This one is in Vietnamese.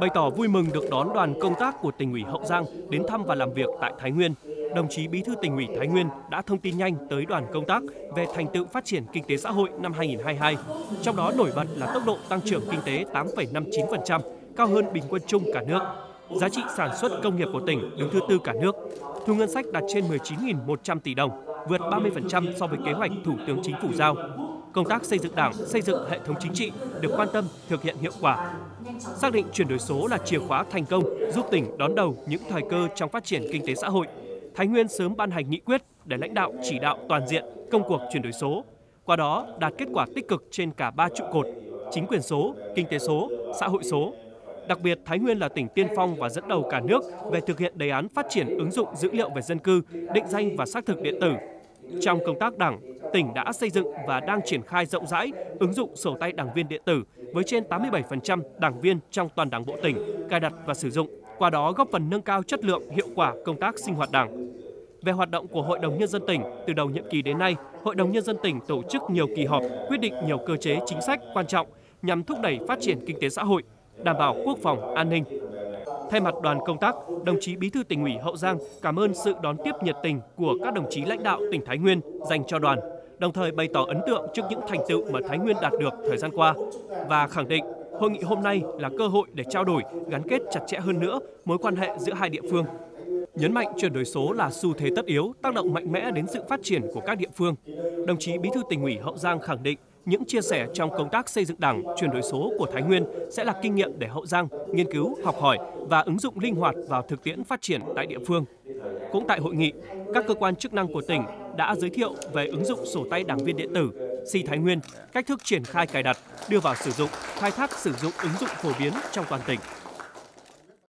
Bày tỏ vui mừng được đón đoàn công tác của tỉnh ủy Hậu Giang đến thăm và làm việc tại Thái Nguyên, đồng chí Bí thư tỉnh ủy Thái Nguyên đã thông tin nhanh tới đoàn công tác về thành tựu phát triển kinh tế xã hội năm 2022. Trong đó nổi bật là tốc độ tăng trưởng kinh tế 8,59%, cao hơn bình quân chung cả nước. Giá trị sản xuất công nghiệp của tỉnh đứng thứ tư cả nước. Thu ngân sách đạt trên 19.100 tỷ đồng, vượt 30% so với kế hoạch Thủ tướng Chính phủ giao. Công tác xây dựng Đảng, xây dựng hệ thống chính trị được quan tâm, thực hiện hiệu quả. Xác định chuyển đổi số là chìa khóa thành công giúp tỉnh đón đầu những thời cơ trong phát triển kinh tế xã hội. Thái Nguyên sớm ban hành nghị quyết để lãnh đạo chỉ đạo toàn diện công cuộc chuyển đổi số. Qua đó đạt kết quả tích cực trên cả ba trụ cột: chính quyền số, kinh tế số, xã hội số. Đặc biệt, Thái Nguyên là tỉnh tiên phong và dẫn đầu cả nước về thực hiện đề án phát triển ứng dụng dữ liệu về dân cư, định danh và xác thực điện tử. Trong công tác đảng, tỉnh đã xây dựng và đang triển khai rộng rãi ứng dụng sổ tay đảng viên điện tử với trên 87% đảng viên trong toàn đảng bộ tỉnh cài đặt và sử dụng, qua đó góp phần nâng cao chất lượng hiệu quả công tác sinh hoạt đảng. Về hoạt động của Hội đồng Nhân dân tỉnh, từ đầu nhiệm kỳ đến nay, Hội đồng Nhân dân tỉnh tổ chức nhiều kỳ họp, quyết định nhiều cơ chế chính sách quan trọng nhằm thúc đẩy phát triển kinh tế xã hội, đảm bảo quốc phòng, an ninh. Thay mặt đoàn công tác, đồng chí Bí thư tỉnh ủy Hậu Giang cảm ơn sự đón tiếp nhiệt tình của các đồng chí lãnh đạo tỉnh Thái Nguyên dành cho đoàn, đồng thời bày tỏ ấn tượng trước những thành tựu mà Thái Nguyên đạt được thời gian qua và khẳng định hội nghị hôm nay là cơ hội để trao đổi, gắn kết chặt chẽ hơn nữa mối quan hệ giữa hai địa phương. Nhấn mạnh chuyển đổi số là xu thế tất yếu, tác động mạnh mẽ đến sự phát triển của các địa phương. Đồng chí Bí thư tỉnh ủy Hậu Giang khẳng định những chia sẻ trong công tác xây dựng Đảng, chuyển đổi số của Thái Nguyên sẽ là kinh nghiệm để Hậu Giang nghiên cứu, học hỏi và ứng dụng linh hoạt vào thực tiễn phát triển tại địa phương. Cũng tại hội nghị, các cơ quan chức năng của tỉnh đã giới thiệu về ứng dụng sổ tay đảng viên điện tử Si Thái Nguyên, cách thức triển khai cài đặt, đưa vào sử dụng, khai thác sử dụng ứng dụng phổ biến trong toàn tỉnh.